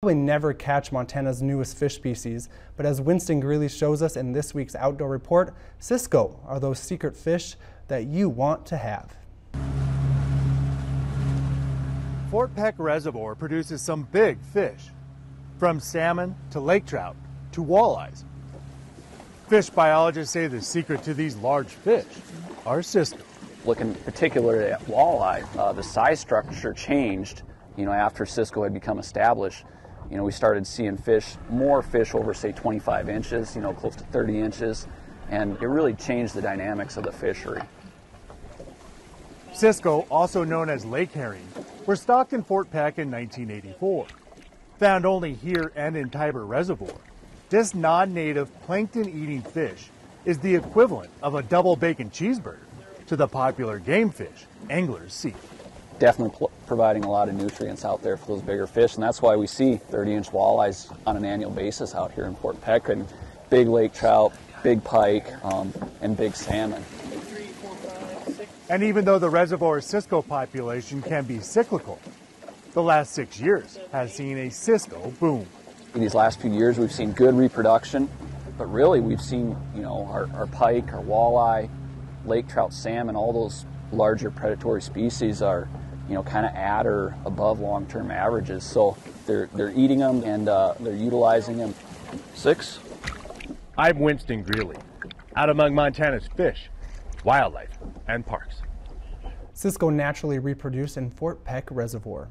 probably never catch Montana's newest fish species, but as Winston Greeley shows us in this week's outdoor report, Cisco are those secret fish that you want to have. Fort Peck Reservoir produces some big fish, from salmon to lake trout to walleyes. Fish biologists say the secret to these large fish are Cisco. Looking particularly at walleye, uh, the size structure changed, you know, after Cisco had become established. You know, we started seeing fish, more fish over, say, 25 inches, you know, close to 30 inches, and it really changed the dynamics of the fishery. Cisco, also known as lake herring, were stocked in Fort Peck in 1984. Found only here and in Tiber Reservoir, this non-native plankton-eating fish is the equivalent of a double bacon cheeseburger to the popular game fish anglers see. Definitely providing a lot of nutrients out there for those bigger fish, and that's why we see 30-inch walleyes on an annual basis out here in Fort Peck, and big lake trout, big pike, um, and big salmon. And even though the reservoir Cisco population can be cyclical, the last six years has seen a Cisco boom. In these last few years, we've seen good reproduction, but really we've seen, you know, our, our pike, our walleye, lake trout, salmon, all those larger predatory species are, you know, kind of at or above long-term averages. So they're they're eating them and uh, they're utilizing them. Six. I'm Winston Greeley, out among Montana's fish, wildlife, and parks. Cisco naturally reproduce in Fort Peck Reservoir.